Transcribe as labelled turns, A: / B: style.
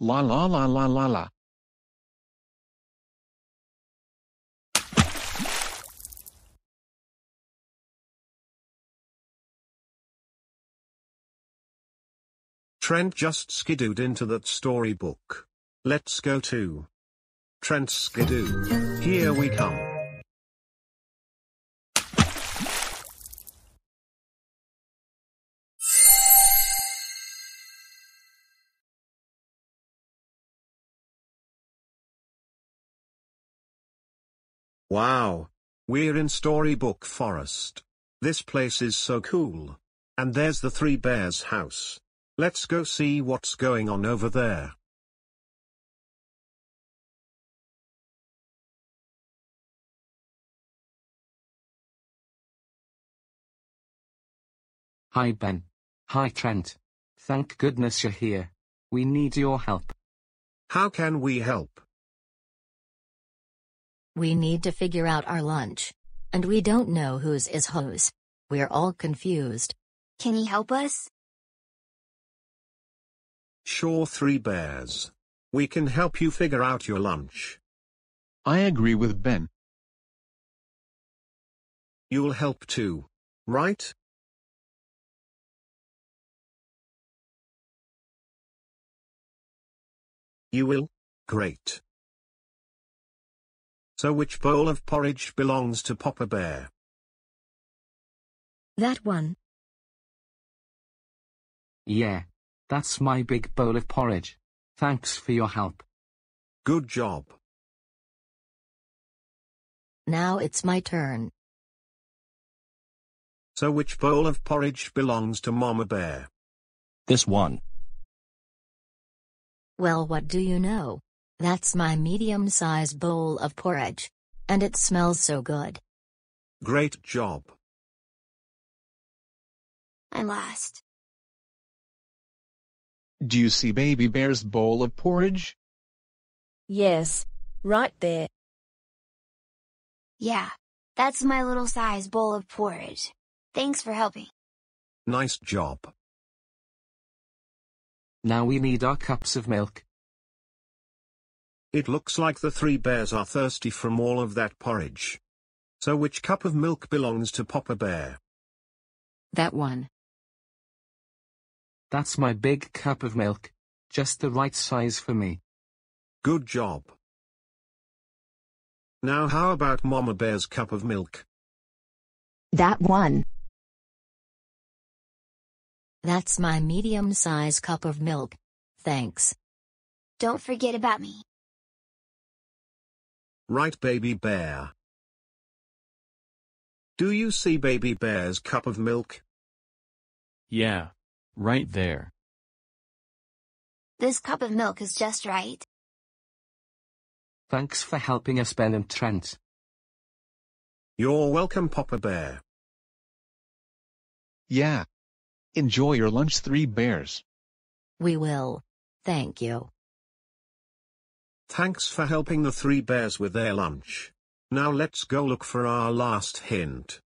A: La la la la la la.
B: Trent just skidooed into that storybook. Let's go to Trent Skidoo. Here we come. Wow. We're in Storybook Forest. This place is so cool. And there's the Three Bears house. Let's go see what's going on over there.
C: Hi Ben. Hi Trent. Thank goodness you're here. We need your help.
B: How can we help?
D: We need to figure out our lunch. And we don't know whose is whose. We're all confused.
E: Can he help us?
B: Sure Three Bears. We can help you figure out your lunch.
A: I agree with Ben.
B: You'll help too. Right? You will? Great. So which bowl of porridge belongs to Papa Bear?
E: That one.
C: Yeah. That's my big bowl of porridge. Thanks for your help.
B: Good job.
D: Now it's my turn.
B: So which bowl of porridge belongs to Mama Bear?
F: This one.
D: Well, what do you know? That's my medium-sized bowl of porridge. And it smells so good.
B: Great job.
E: I'm lost.
A: Do you see Baby Bear's bowl of porridge?
G: Yes, right there.
E: Yeah. That's my little size bowl of porridge. Thanks for helping.
B: Nice job.
C: Now we need our cups of milk.
B: It looks like the three bears are thirsty from all of that porridge. So which cup of milk belongs to Papa Bear?
D: That one.
C: That's my big cup of milk. Just the right size for me.
B: Good job. Now how about Mama Bear's cup of milk?
H: That one.
D: That's my medium-sized cup of milk. Thanks.
E: Don't forget about me.
B: Right Baby Bear. Do you see Baby Bear's cup of milk?
F: Yeah. Right there.
E: This cup of milk is just right.
C: Thanks for helping us Ben and Trent.
B: You're welcome Papa Bear.
A: Yeah. Enjoy your lunch, Three Bears.
D: We will. Thank you.
B: Thanks for helping the three bears with their lunch. Now let's go look for our last hint.